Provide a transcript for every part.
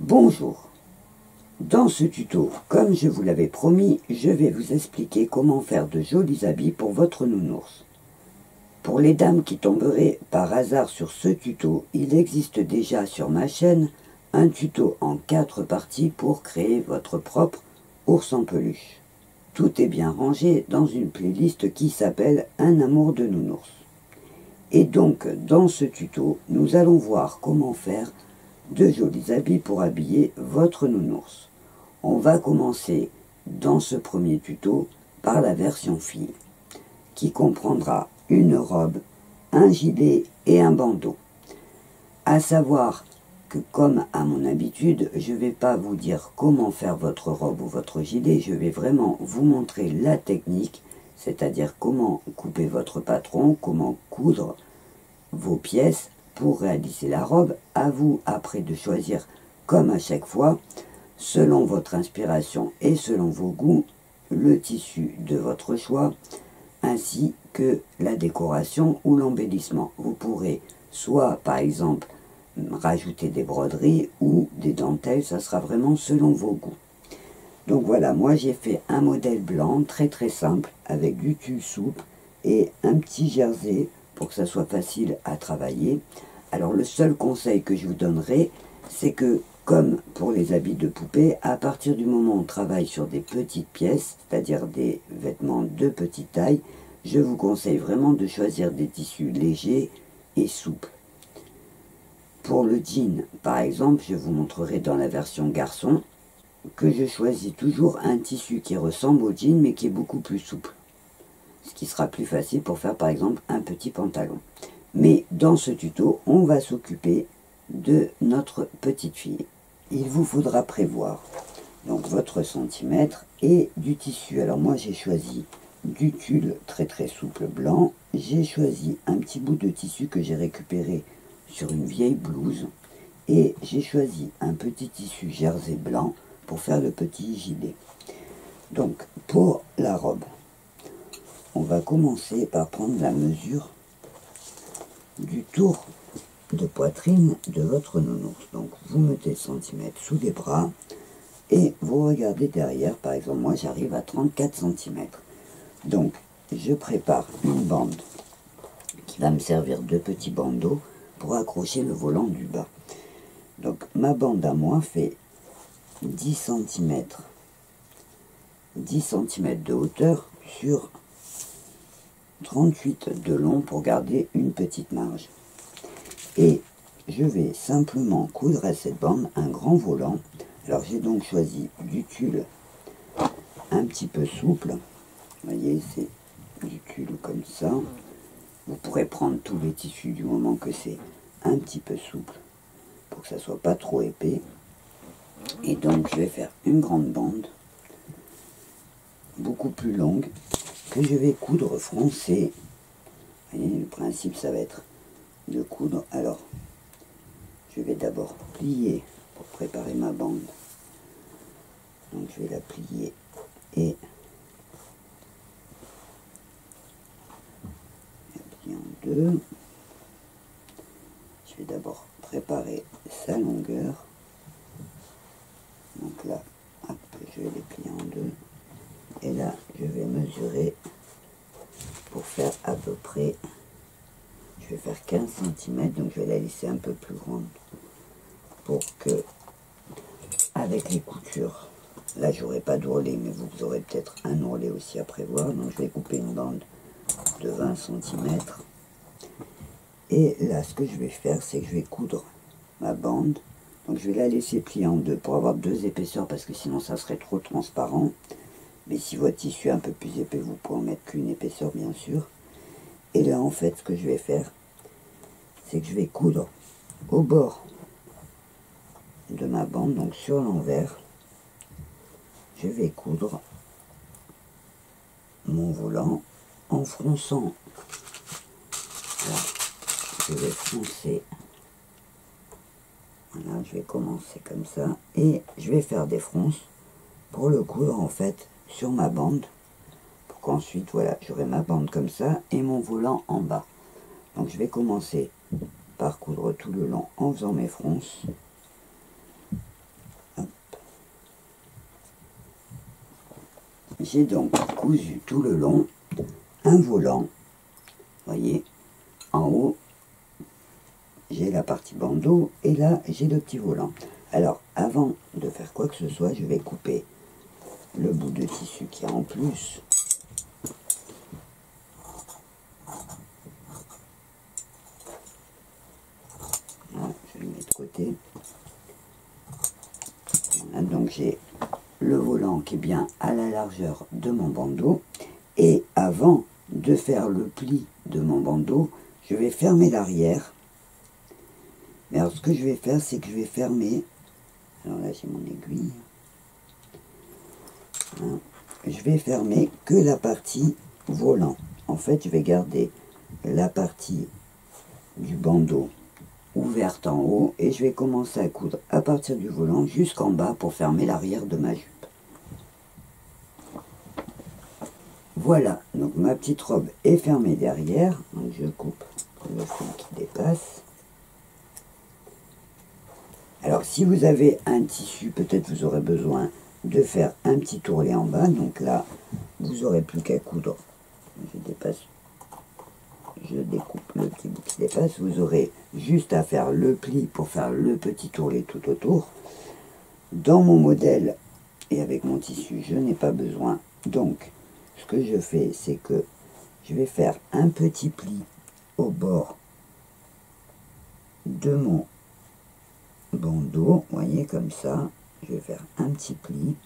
Bonjour Dans ce tuto, comme je vous l'avais promis, je vais vous expliquer comment faire de jolis habits pour votre nounours. Pour les dames qui tomberaient par hasard sur ce tuto, il existe déjà sur ma chaîne un tuto en quatre parties pour créer votre propre ours en peluche. Tout est bien rangé dans une playlist qui s'appelle Un amour de nounours. Et donc, dans ce tuto, nous allons voir comment faire de jolis habits pour habiller votre nounours. On va commencer dans ce premier tuto par la version fille, qui comprendra une robe, un gilet et un bandeau. À savoir que comme à mon habitude, je ne vais pas vous dire comment faire votre robe ou votre gilet, je vais vraiment vous montrer la technique, c'est-à-dire comment couper votre patron, comment coudre vos pièces pour réaliser la robe. À vous après de choisir, comme à chaque fois, selon votre inspiration et selon vos goûts, le tissu de votre choix, ainsi que la décoration ou l'embellissement. Vous pourrez soit, par exemple, rajouter des broderies ou des dentelles, ça sera vraiment selon vos goûts. Donc voilà, moi j'ai fait un modèle blanc très très simple avec du tulle souple et un petit jersey pour que ça soit facile à travailler. Alors le seul conseil que je vous donnerai, c'est que comme pour les habits de poupée, à partir du moment où on travaille sur des petites pièces, c'est-à-dire des vêtements de petite taille, je vous conseille vraiment de choisir des tissus légers et souples. Pour le jean, par exemple, je vous montrerai dans la version garçon que je choisis toujours un tissu qui ressemble au jean mais qui est beaucoup plus souple ce qui sera plus facile pour faire par exemple un petit pantalon. Mais dans ce tuto, on va s'occuper de notre petite fille. Il vous faudra prévoir donc votre centimètre et du tissu. Alors moi j'ai choisi du tulle très très souple blanc. J'ai choisi un petit bout de tissu que j'ai récupéré sur une vieille blouse. Et j'ai choisi un petit tissu jersey blanc pour faire le petit gilet. Donc pour la robe, on va commencer par prendre la mesure du tour de poitrine de votre nounours. Donc vous mettez le centimètre sous les bras et vous regardez derrière. Par exemple, moi j'arrive à 34 cm. Donc je prépare une bande qui va me servir de petit bandeau pour accrocher le volant du bas. Donc ma bande à moi fait 10 cm 10 cm de hauteur sur 38 de long pour garder une petite marge. Et je vais simplement coudre à cette bande un grand volant. Alors j'ai donc choisi du tulle un petit peu souple. Vous voyez, c'est du tulle comme ça. Vous pourrez prendre tous les tissus du moment que c'est un petit peu souple pour que ça soit pas trop épais. Et donc je vais faire une grande bande beaucoup plus longue que je vais coudre français. Le principe, ça va être de coudre. Alors, je vais d'abord plier pour préparer ma bande. Donc, je vais la plier et la plier en deux. Je vais d'abord préparer sa longueur. Donc là, je vais les plier en deux. Et là, je vais mesurer pour faire à peu près, je vais faire 15 cm, donc je vais la laisser un peu plus grande pour que, avec les coutures, là j'aurai pas d'ourlet, mais vous aurez peut-être un ourlet aussi à prévoir, donc je vais couper une bande de 20 cm. Et là, ce que je vais faire, c'est que je vais coudre ma bande. Donc je vais la laisser plier en deux pour avoir deux épaisseurs parce que sinon ça serait trop transparent. Mais si votre tissu est un peu plus épais, vous pouvez en mettre qu'une épaisseur, bien sûr. Et là, en fait, ce que je vais faire, c'est que je vais coudre au bord de ma bande, donc sur l'envers, je vais coudre mon volant en fronçant. je vais froncer. Voilà, je vais commencer comme ça. Et je vais faire des fronces pour le coudre, en fait, sur ma bande pour qu'ensuite voilà j'aurai ma bande comme ça et mon volant en bas donc je vais commencer parcoudre tout le long en faisant mes fronces. J'ai donc cousu tout le long un volant, voyez, en haut, j'ai la partie bandeau et là, j'ai le petit volant. Alors, avant de faire quoi que ce soit, je vais couper le bout de tissu qui est en plus de mon bandeau. Et avant de faire le pli de mon bandeau, je vais fermer l'arrière. Mais alors ce que je vais faire, c'est que je vais fermer. Alors là j'ai mon aiguille. Hein. Je vais fermer que la partie volant. En fait, je vais garder la partie du bandeau ouverte en haut et je vais commencer à coudre à partir du volant jusqu'en bas pour fermer l'arrière de ma jupe. Voilà, donc ma petite robe est fermée derrière, je coupe le fil qui dépasse. Alors si vous avez un tissu, peut-être vous aurez besoin de faire un petit tourlet en bas, donc là vous aurez plus qu'à coudre. Je dépasse, je découpe le petit bout qui dépasse, vous aurez juste à faire le pli pour faire le petit tourlet tout autour. Dans mon modèle et avec mon tissu, je n'ai pas besoin, donc ce que je fais, c'est que je vais faire un petit pli au bord de mon bandeau, voyez comme ça, je vais faire un petit pli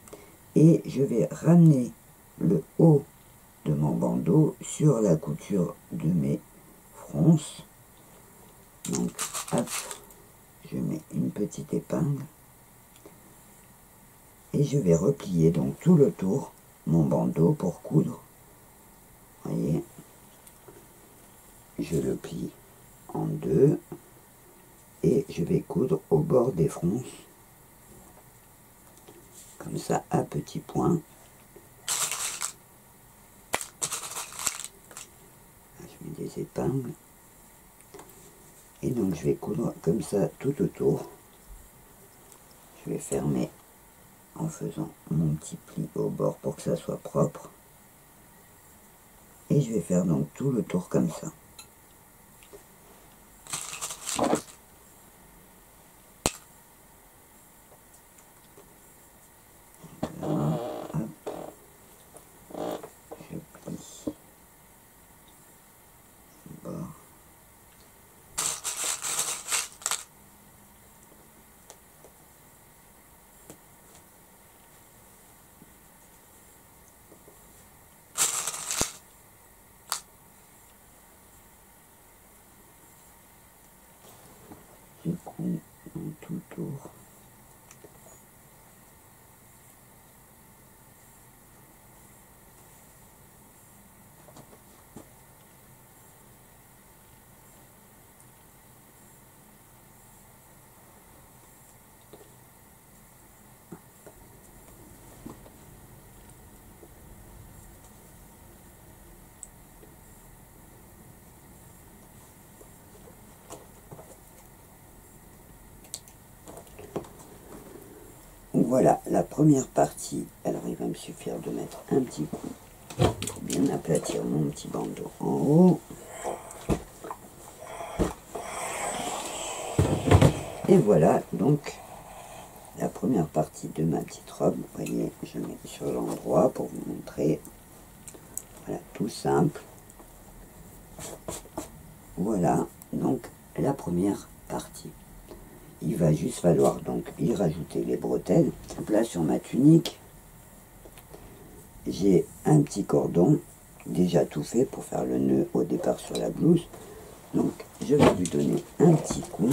et je vais ramener le haut de mon bandeau sur la couture de mes fronces. Donc, hop, je mets une petite épingle et je vais replier donc tout le tour mon bandeau pour coudre. voyez, je le plie en deux et je vais coudre au bord des fronces. Comme ça à petits points je mets des épingles. Et donc je vais coudre comme ça tout autour. Je vais fermer en faisant mon petit pli au bord pour que ça soit propre. Et je vais faire donc tout le tour comme ça. du coup tout tour Voilà la première partie. Alors il va me suffire de mettre un petit coup pour bien aplatir mon petit bandeau en haut. Et voilà donc la première partie de ma petite robe. Vous voyez, je mets sur l'endroit pour vous montrer. Voilà, tout simple. Voilà donc la première partie il va juste falloir donc y rajouter les bretelles. là sur ma tunique, j'ai un petit cordon déjà tout fait pour faire le nœud au départ sur la blouse. Donc je vais lui donner un petit coup.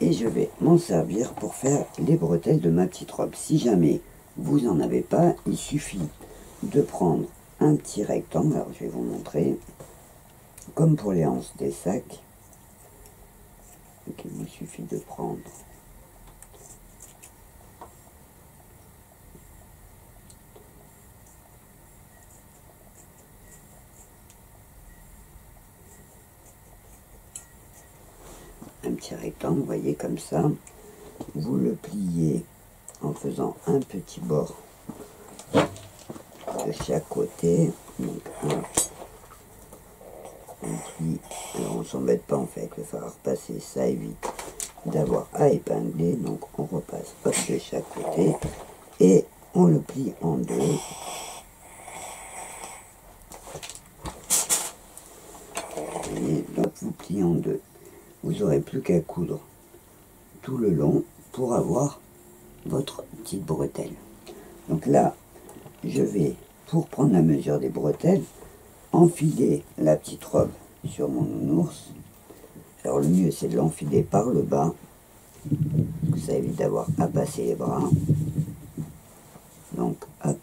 Et je vais m'en servir pour faire les bretelles de ma petite robe. Si jamais vous n'en avez pas, il suffit de prendre un petit rectangle. Alors je vais vous montrer comme pour les hanches des sacs, il vous suffit de prendre un petit rectangle, voyez comme ça, vous le pliez en faisant un petit bord de chaque côté. Donc. Alors on s'embête pas en fait le faire repasser, ça évite d'avoir à épingler. Donc on repasse de chaque côté et on le plie en deux. Et donc vous pliez en deux. Vous n'aurez plus qu'à coudre tout le long pour avoir votre petite bretelle. Donc là, je vais, pour prendre la mesure des bretelles, enfiler la petite robe sur mon nounours. Alors le mieux c'est de l'enfiler par le bas. Ça évite d'avoir à passer les bras. Donc hop,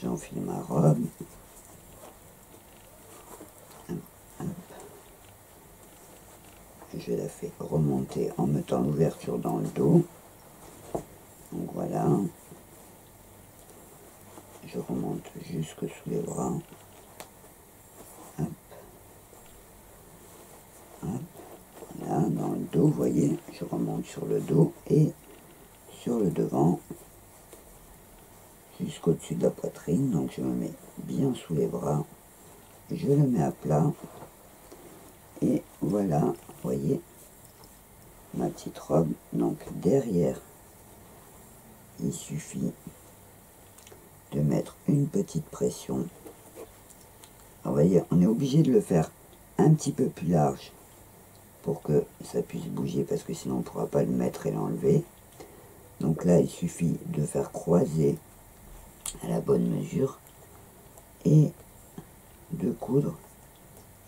j'enfile ma robe. Je la fais remonter en mettant l'ouverture dans le dos. Donc voilà. Je remonte jusque sous les bras. Hop. Hop. Là, dans le dos, vous voyez, je remonte sur le dos et sur le devant jusqu'au-dessus de la poitrine. Donc je me mets bien sous les bras. Je le mets à plat. Et voilà, voyez, ma petite robe. Donc derrière, il suffit de mettre une petite pression. voyez, on est obligé de le faire un petit peu plus large pour que ça puisse bouger parce que sinon on ne pourra pas le mettre et l'enlever. Donc là, il suffit de faire croiser à la bonne mesure et de coudre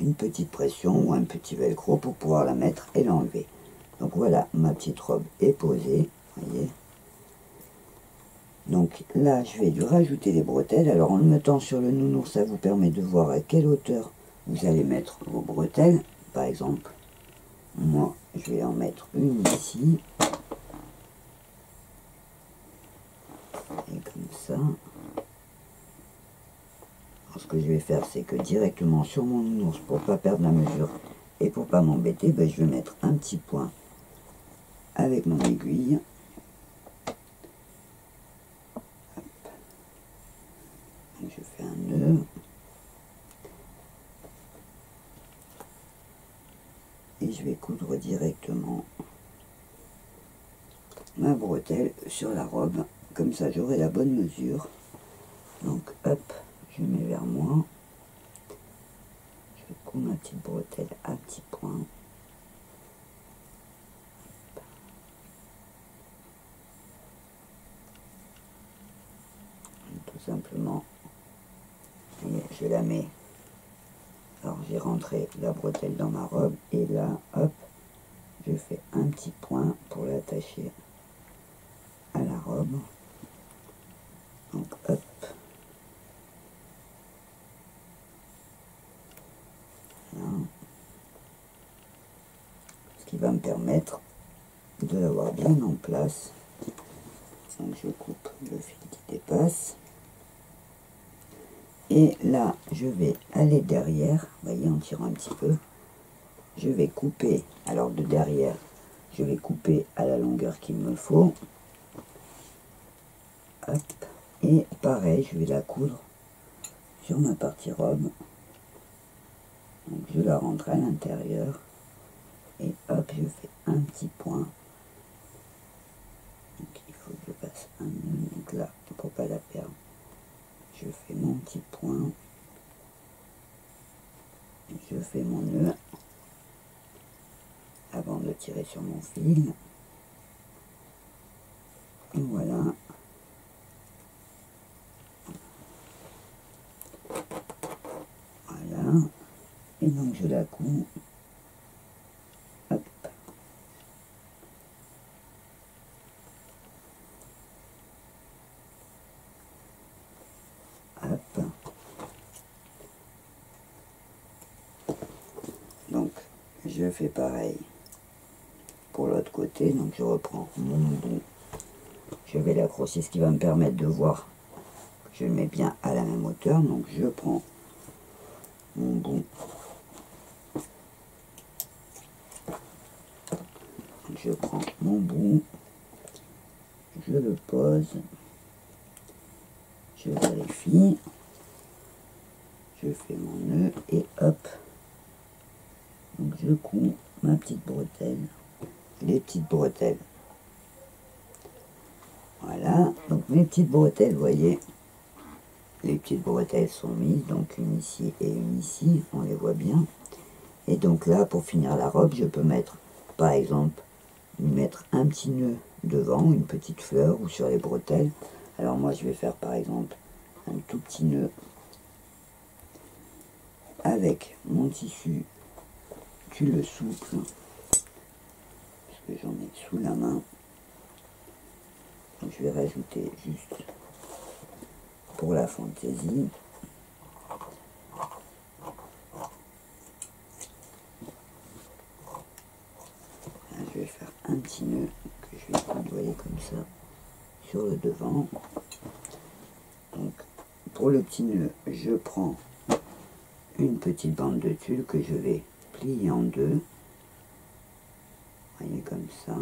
une petite pression ou un petit velcro pour pouvoir la mettre et l'enlever. Donc voilà, ma petite robe est posée, voyez. Donc là, je vais lui rajouter des bretelles. Alors en le mettant sur le nounours, ça vous permet de voir à quelle hauteur vous allez mettre vos bretelles. Par exemple, moi, je vais en mettre une ici. Et comme ça. ce que je vais faire, c'est que directement sur mon nounours, pour pas perdre la mesure et pour pas m'embêter, ben, je vais mettre un petit point avec mon aiguille je fais un nœud et je vais coudre directement ma bretelle sur la robe. Comme ça j'aurai la bonne mesure. Donc hop je mets vers moi. Je couds ma petite bretelle à petits points tout simplement. Je la mets. Alors j'ai rentré la bretelle dans ma robe et là, hop, je fais un petit point pour l'attacher à la robe. Donc hop. Ce qui va me permettre de l'avoir bien en place. Donc je coupe le fil qui dépasse. Et là, je vais aller derrière, voyez, en tirant un petit peu. Je vais couper, alors de derrière, je vais couper à la longueur qu'il me faut. Et pareil, je vais la coudre sur ma partie robe. Donc je la rentre à l'intérieur. Et hop, je fais un petit point. Donc il faut que je passe un nœud. Donc là, pour pas la perdre je fais mon petit point, je fais mon nœud avant de tirer sur mon fil. Et voilà. Voilà. Et donc je la couds je fais pareil pour l'autre côté. Donc je reprends mon bout. Je vais l'accrocher, ce qui va me permettre de voir je le mets bien à la même hauteur. Donc. Je prends mon bout. je le pose, je vérifie, je fais mon nœud et hop, donc je couds ma petite bretelle, les petites bretelles. Voilà, donc mes petites bretelles, vous voyez, les petites bretelles sont mises, donc une ici et une ici, on les voit bien. Et donc là, pour finir la robe, je peux mettre, par exemple, mettre un petit nœud devant, une petite fleur ou sur les bretelles. Alors moi, je vais faire par exemple un tout petit nœud avec mon tissu tulle souple, parce que j'en ai sous la main. Je vais rajouter juste pour la fantaisie. je vais faire un petit nœud que je vais envoyer comme ça sur le devant. Donc pour le petit nœud, je prends une petite bande de tulle que je vais plier en deux. Voyez comme ça.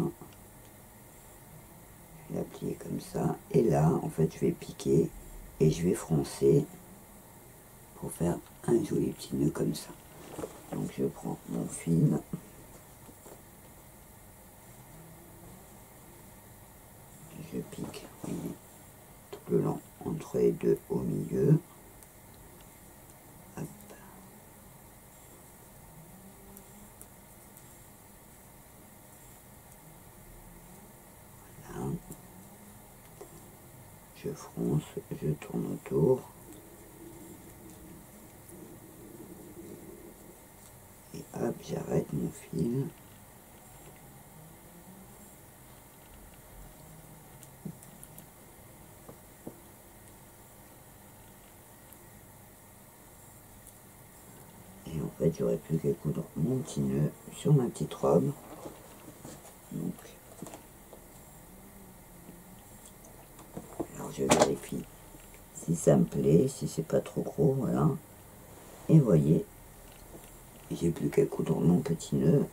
Je vais la plier comme ça. Et là, en fait, je vais piquer et je vais froncer pour faire un joli petit nœud comme ça. Donc je prends mon fil. Je pique tout le long entre les deux au milieu. Je fronce, je tourne autour. Et hop, j'arrête mon fil. Et en fait, j'aurais plus qu'à coudre mon petit nœud sur ma petite robe. Donc, je vérifie ça me plaît, si c'est pas trop gros, voilà. Et voyez, j'ai plus qu'à coudre mon petit nœud.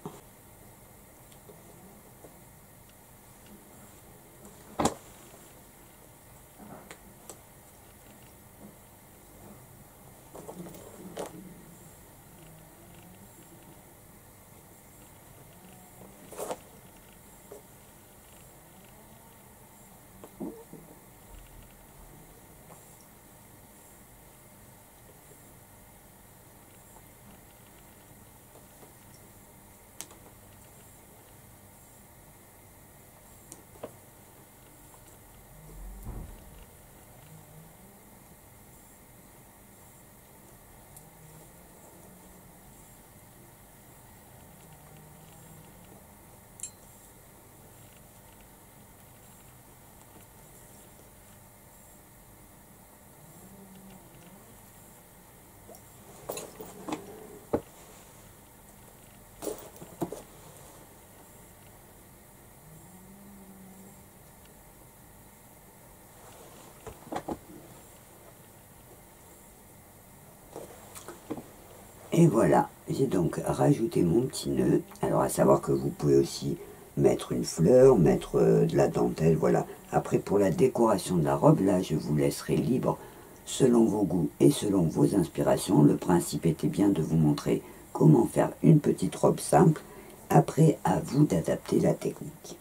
Et voilà, j'ai donc rajouté mon petit nœud. Alors à savoir que vous pouvez aussi mettre une fleur, mettre euh, de la dentelle, voilà. Après pour la décoration de la robe, là je vous laisserai libre selon vos goûts et selon vos inspirations. Le principe était bien de vous montrer comment faire une petite robe simple. Après, à vous d'adapter la technique.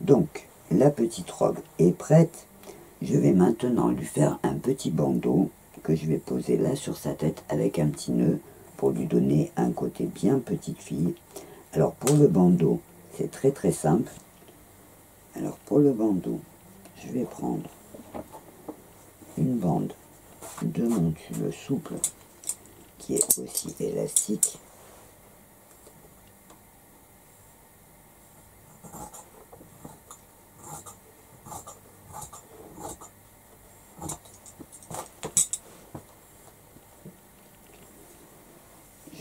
Donc, la petite robe est prête. Je vais maintenant lui faire un petit bandeau que je vais poser là sur sa tête avec un petit nœud pour lui donner un côté bien petite fille. Alors pour le bandeau, c'est très très simple. Alors pour le bandeau, je vais prendre une bande de mon tube souple qui est aussi élastique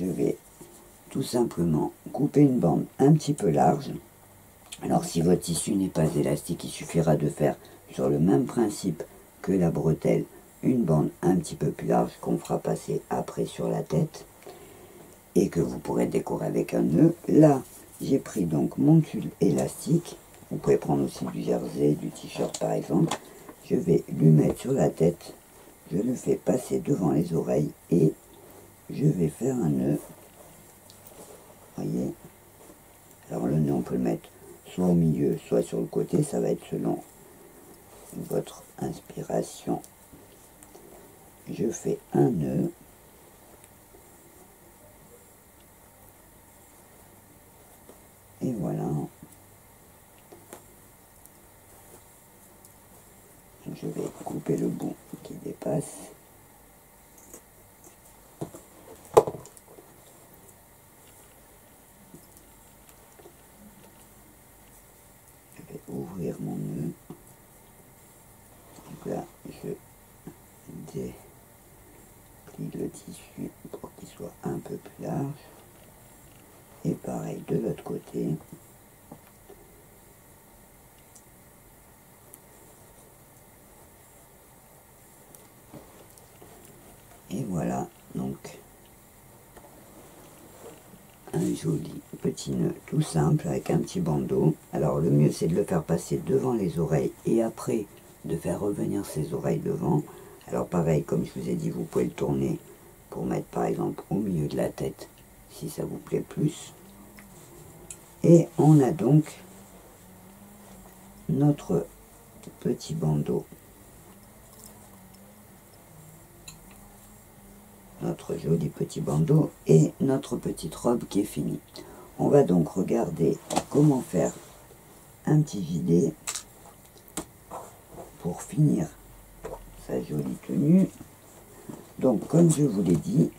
je vais tout couper une bande un petit peu large. Alors si votre tissu n'est pas élastique, il suffira de faire sur le même principe que la bretelle, une bande un petit peu plus large qu'on fera passer après sur la tête et que vous pourrez décorer avec un nœud. Là, j'ai pris donc mon tulle élastique vous pouvez prendre aussi du jersey, du t-shirt par exemple. Je vais lui mettre sur la tête, je le fais passer devant les oreilles et je vais faire un nœud. Alors le nœud, on peut le mettre soit au milieu, soit sur le côté, ça va être selon votre inspiration. Je fais un nœud. Et voilà. Je vais couper le bout qui dépasse. Je vais ouvrir mon nœud. Donc là, je déplie le tissu pour qu'il soit un peu plus large. Et pareil de l'autre côté. Et voilà donc un joli petit nœud tout simple avec un petit bandeau. Alors le mieux c'est de le faire passer devant les oreilles et après de faire revenir ses oreilles devant. Alors pareil, comme je vous ai dit, vous pouvez le tourner pour mettre par exemple au milieu de la tête si ça vous plaît plus. Et on a donc notre petit bandeau, joli petit bandeau et notre petite robe qui est finie. On va donc regarder comment faire un petit gilet pour finir sa jolie tenue. Donc comme je vous l'ai dit,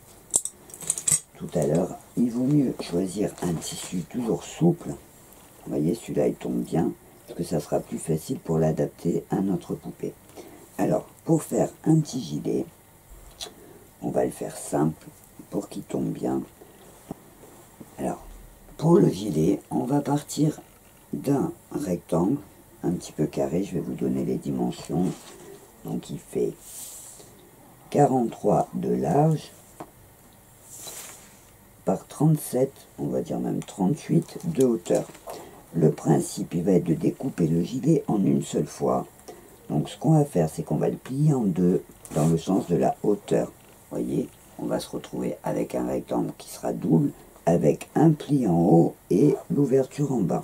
tout à l'heure, il vaut mieux choisir un tissu toujours souple. Vous voyez, celui-là, il tombe bien, parce que ça sera plus facile pour l'adapter à notre poupée. Alors, pour faire un petit gilet, on va le faire simple pour qu'il tombe bien. Alors, pour le gilet, on va partir d'un rectangle, un petit peu carré, je vais vous donner les dimensions. Donc il fait 43 de large par 37, on va dire même 38 de hauteur. Le principe, il va être de découper le gilet en une seule fois. Donc ce qu'on va faire, c'est qu'on va le plier en deux dans le sens de la hauteur. Voyez, on va se retrouver avec un rectangle qui sera double, avec un pli en haut et l'ouverture en bas.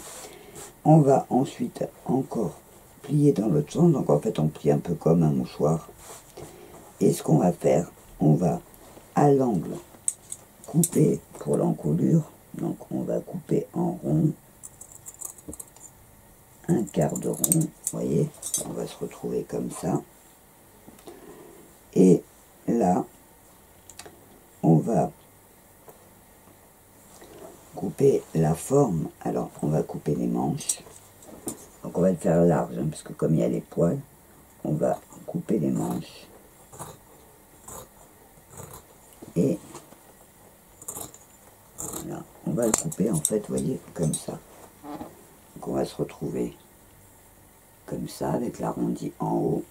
On va ensuite encore plier dans l'autre sens, donc en fait on plie un peu comme un mouchoir. Et ce qu'on va faire, on va à l'angle couper pour l'encolure. Donc on va couper en rond un quart de rond. Voyez, on va se retrouver comme ça. Et là, va couper la forme. Alors, on va couper les manches. Donc, on va le faire large, hein, parce que comme il y a les poils, on va couper les manches. Et on va le couper en fait, voyez, comme ça. Donc on va se retrouver comme ça, avec l'arrondi en haut.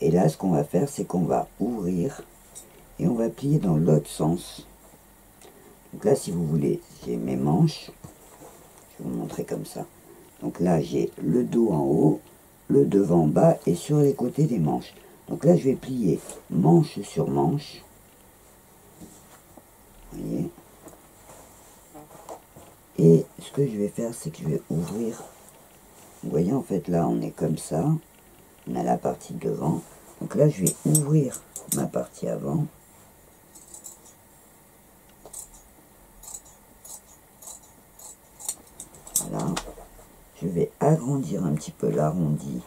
Et là, ce qu'on va faire, c'est qu'on va ouvrir et on va plier dans l'autre sens. Donc là, si vous voulez, j'ai mes manches. Je vais vous montrer comme ça. Donc là, j'ai le dos en haut, le devant bas et sur les côtés des manches. Donc là, je vais plier manche sur manche. Voyez? Et ce que je vais faire, c'est que je vais ouvrir. Vous voyez, en fait, là, on est comme ça. On a la partie devant. Donc là, je vais ouvrir ma partie avant. Voilà. Je vais agrandir un petit peu l'arrondi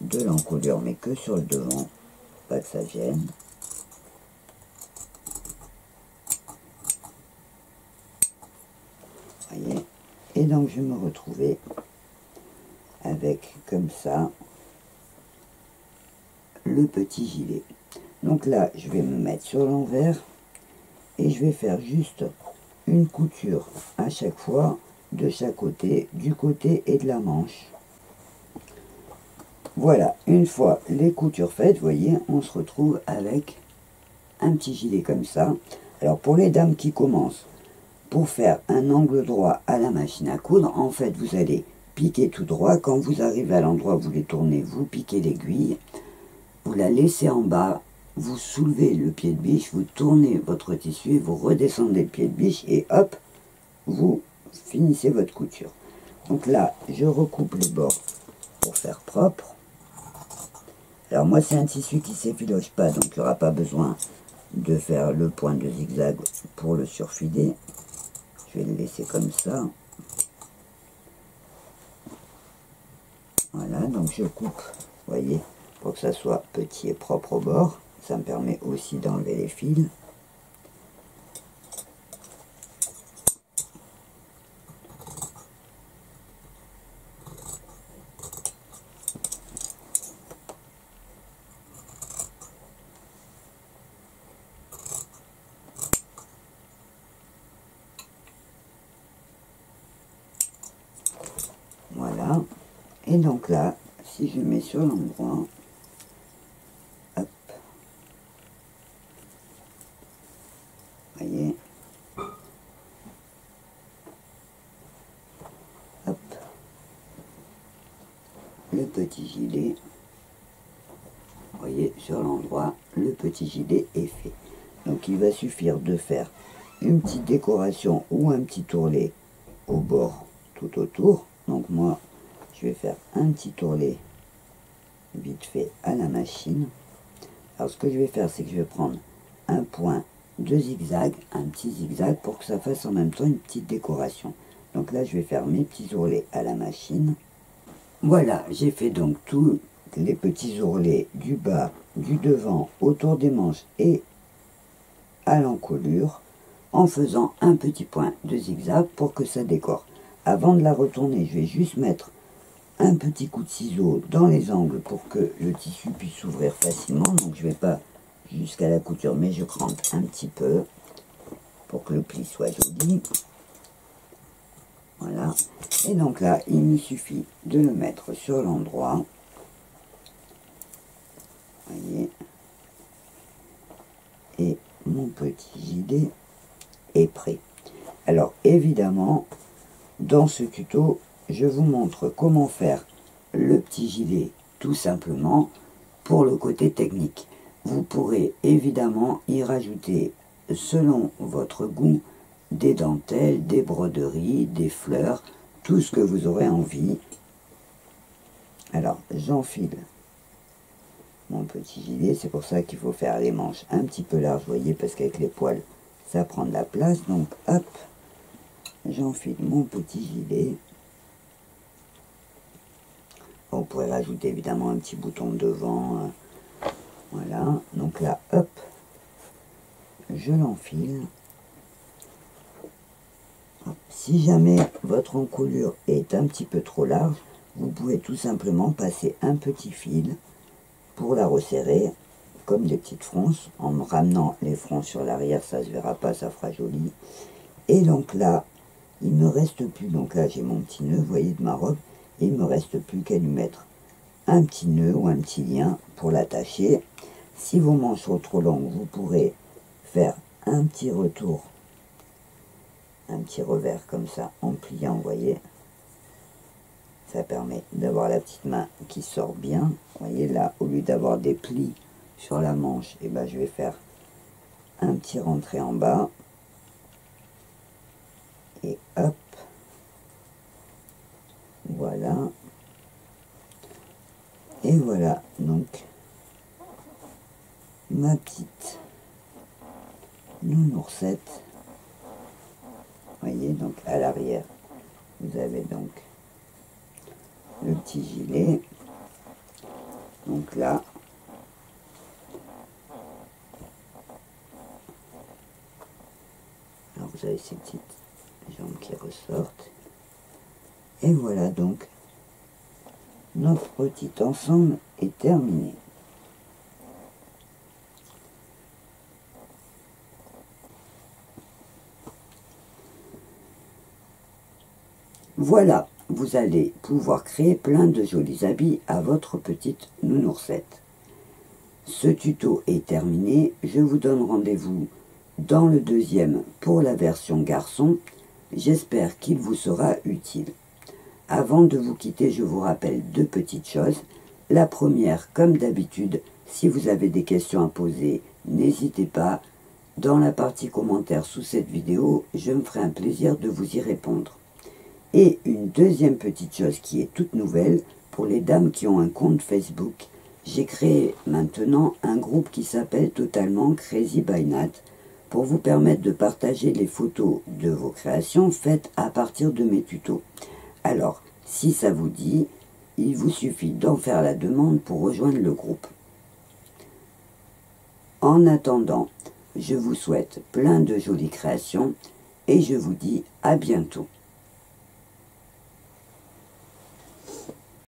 de l'encolure, mais que sur le devant. Pas que ça gêne. Et donc je me retrouvais avec comme ça le petit gilet. Donc là, je vais me mettre sur l'envers et je vais faire juste une couture à chaque fois de chaque côté, du côté et de la manche. Voilà, une fois les coutures faites, voyez, on se retrouve avec un petit gilet comme ça. Alors pour les dames qui commencent, pour faire un angle droit à la machine à coudre, en fait, vous allez piquez tout droit. Quand vous arrivez à l'endroit où vous les tournez, vous piquez l'aiguille, vous la laissez en bas, vous soulevez le pied de biche, vous tournez votre tissu, vous redescendez le pied de biche et hop, vous finissez votre couture. Donc là, je recoupe les bords pour faire propre. Alors moi, c'est un tissu qui s'effiloche pas, donc il n'y aura pas besoin de faire le point de zigzag pour le surfiler. Je vais le laisser comme ça. Voilà, donc je coupe, vous voyez, pour que ça soit petit et propre au bord. Ça me permet aussi d'enlever les fils. Et donc là, si je mets sur l'endroit, hop, voyez, le petit gilet, voyez, sur l'endroit, le petit gilet est fait. Donc il va suffire de faire une petite décoration ou un petit tourlet au bord tout autour. Donc moi, je vais faire un petit tourlet vite fait à la machine. Alors ce que je vais faire, c'est que je vais prendre un point de zigzag, un petit zigzag pour que ça fasse en même temps une petite décoration. Donc là, je vais faire mes petits ourlets à la machine. Voilà, j'ai fait donc tous les petits ourlets du bas, du devant, autour des manches et à l'encolure en faisant un petit point de zigzag pour que ça décore. Avant de la retourner, je vais juste mettre un petit coup de ciseau dans les angles pour que le tissu puisse s'ouvrir facilement. Donc je vais pas jusqu'à la couture, mais je crampe un petit peu pour que le pli soit joli. Voilà. Et donc là, il me suffit de le mettre sur l'endroit. Voyez. Et mon petit gilet est prêt. Alors évidemment, dans ce tuto, je vous montre comment faire le petit gilet tout simplement pour le côté technique. Vous pourrez évidemment y rajouter selon votre goût des dentelles, des broderies, des fleurs, tout ce que vous aurez envie. Alors j'enfile mon petit gilet, c'est pour ça qu'il faut faire les manches un petit peu larges, vous voyez, parce qu'avec les poils ça prend de la place, donc hop, j'enfile mon petit gilet. On pourrait rajouter évidemment un petit bouton devant. Euh, voilà. Donc là, hop, je l'enfile. Si jamais votre encolure est un petit peu trop large, vous pouvez tout simplement passer un petit fil pour la resserrer comme des petites fronces en ramenant les fronces sur l'arrière ça se verra pas ça fera joli et donc là il me reste plus donc là j'ai mon petit nœud vous voyez de ma robe il me reste plus qu'à lui mettre un petit nœud ou un petit lien pour l'attacher. Si vos manches sont trop longues, vous pourrez faire un petit retour, un petit revers comme ça en pliant, vous voyez. Ça permet d'avoir la petite main qui sort bien. Vous voyez là, au lieu d'avoir des plis sur la manche, et eh ben, je vais faire un petit rentré en bas. Et hop, voilà. Et voilà, donc, ma petite nounoursette. voyez, donc à l'arrière, vous avez donc le petit gilet. Donc là, alors vous avez ces petites jambes qui ressortent. Et voilà donc, notre petit ensemble est terminé. Voilà, vous allez pouvoir créer plein de jolis habits à votre petite nounoursette. Ce tuto est terminé, je vous donne rendez-vous dans le deuxième pour la version garçon. J'espère qu'il vous sera utile. Avant de vous quitter, je vous rappelle deux petites choses. La première, comme d'habitude, si vous avez des questions à poser, n'hésitez pas. Dans la partie commentaires sous cette vidéo, je me ferai un plaisir de vous y répondre. Et une deuxième petite chose qui est toute nouvelle, pour les dames qui ont un compte Facebook, j'ai créé maintenant un groupe qui s'appelle totalement Crazy by Nat pour vous permettre de partager les photos de vos créations faites à partir de mes tutos. Alors, si ça vous dit, il vous suffit d'en faire la demande pour rejoindre le groupe. En attendant, je vous souhaite plein de jolies créations et je vous dis à bientôt.